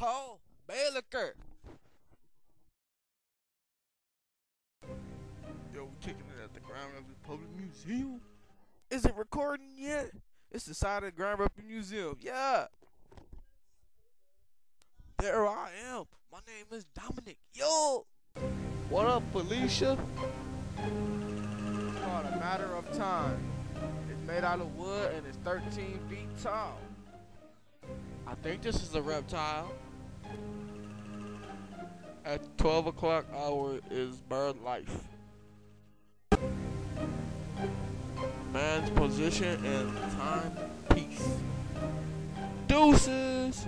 Paul Bailicker. Yo, we kicking it at the Grand Rapids Public Museum. Is it recording yet? It's the side of the Grand Rapids Museum. Yeah. There I am. My name is Dominic. Yo. What up, Felicia? It's called a matter of time. It's made out of wood and it's 13 feet tall. I think this is a reptile. At 12 o'clock hour is bird life. Man's position and time, peace. Deuces!